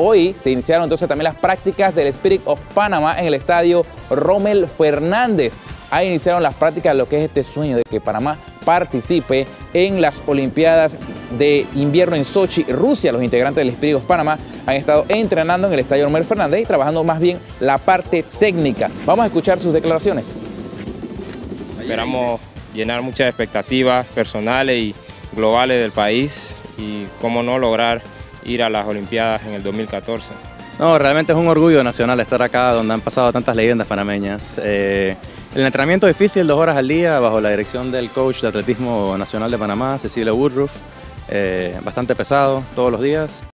hoy se iniciaron entonces también las prácticas del Spirit of Panama en el estadio Rommel Fernández. Ahí iniciaron las prácticas de lo que es este sueño de que Panamá participe en las Olimpiadas de invierno en Sochi, Rusia. Los integrantes del Spirit of Panama han estado entrenando en el estadio Rommel Fernández y trabajando más bien la parte técnica. Vamos a escuchar sus declaraciones. Esperamos llenar muchas expectativas personales y globales del país y cómo no lograr ir a las Olimpiadas en el 2014. No, realmente es un orgullo nacional estar acá donde han pasado tantas leyendas panameñas. Eh, el entrenamiento difícil, dos horas al día, bajo la dirección del coach de atletismo nacional de Panamá, Cecilia Woodruff. Eh, bastante pesado todos los días.